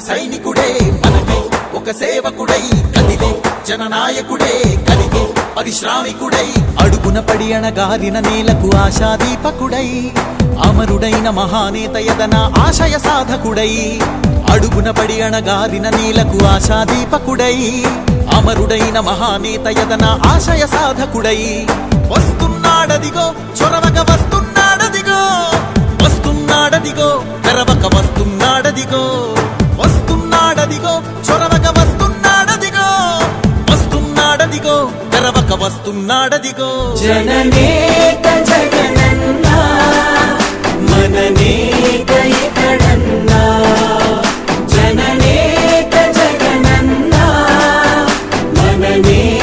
సైనికుడే మనకై ఒక సేవకుడై కదిలే జననాయకుడే కలిగే పరిశ్రామికుడై అడుగున పడి అణగారిన నేలకు ఆశాదీపకుడై అమరుడైన మహానేత యదన ఆశయ సాధకుడై అడుగున పడి అణగారిన నేలకు ఆశాదీపకుడై అమరుడైన మహానేత యదన ఆశయ సాధకుడై. వస్తున్నాడదిగో చొరవక వస్తున్నాడదిగో వస్తున్నాడదిగో తెరవక వస్తున్నాడదిగో. జననేత జగనన్నా మననేత ఇతడన్నా జననేత జగనన్నా మననేత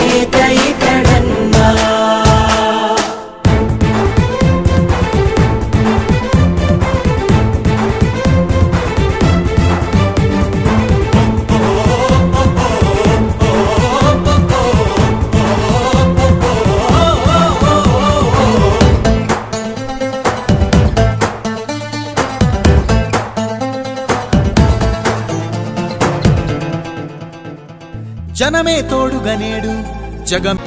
జనమే తోడుగనేడు జగం